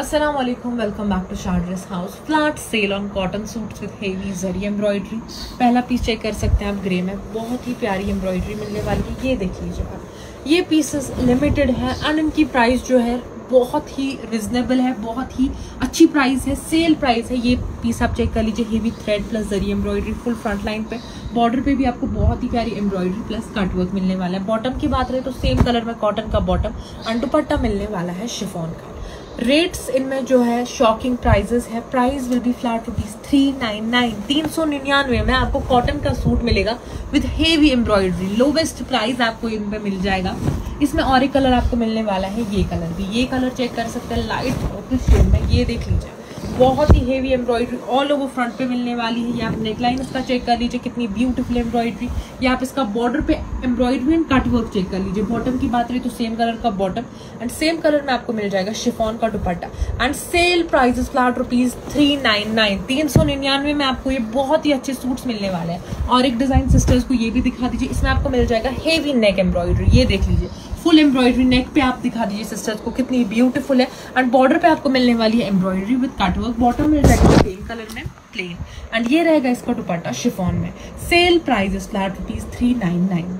वालेकुम welcome back to शार्ड्रेस house flat sale on cotton suits with heavy zari embroidery पहला piece check कर सकते हैं आप ग्रे में। बहुत ही प्यारी एम्ब्रॉयडरी मिलने वाली है। ये देख लीजिए आप। ये पीसेस लिमिटेड है एंड इनकी प्राइस जो है, बहुत ही रिजनेबल है, बहुत ही अच्छी प्राइस है सेल प्राइस है। ये पीस आप चेक कर लीजिए heavy thread plus zari embroidery full front line पे। बॉर्डर पे भी आपको बहुत ही प्यारी एम्ब्रॉयडरी प्लस कट वर्क मिलने वाला है। बॉटम की बात रहे तो सेम कलर में कॉटन का बॉटम एंड दुपट्टा मिलने वाला है शिफॉन का। रेट्स इनमें जो है शॉकिंग प्राइजेस है। Price will be flat rupees three nine nine तीन सौ निन्यानवे में आपको कॉटन का सूट मिलेगा with heavy embroidery lowest price आपको इन पे मिल जाएगा। इसमें और एक कलर आपको मिलने वाला है, ये कलर भी। ये कलर चेक कर सकते हैं लाइट शेड में, ये देख लीजिए बहुत ही heavy embroidery all over front पे मिलने वाली है। ये आप नेकलाइन इसका चेक कर लीजिए कितनी ब्यूटीफुल एम्ब्रॉयडरी या आप इसका बॉर्डर पे embroidery and cut work check कर लीजिए। बॉटम की बात रही तो सेम कलर का बॉटम एंड सेम कलर में आपको मिल जाएगा शिफॉन का dupatta. And sale price flat rupees three nine nine तीन सौ निन्यानवे में आपको ये बहुत ही अच्छे सूट्स मिलने वाले हैं। और एक डिज़ाइन सिस्टर्स को ये भी दिखा दीजिए। इसमें आपको मिल जाएगा हेवी नेक एम्ब्रॉयडरी ये देख लीजिए। फुल एम्ब्रॉयडरी नेक पे आप दिखा दीजिए सिस्टर्स को कितनी ब्यूटीफुल है। एंड बॉर्डर पे आपको मिलने वाली है एम्ब्रॉयडरी विद कटवर्क बॉटम मिल जाएगा सेम कलर में प्लेन एंड ये रहेगा इसका दुपट्टा शिफॉन में। Sale price is flat rupees three nine nine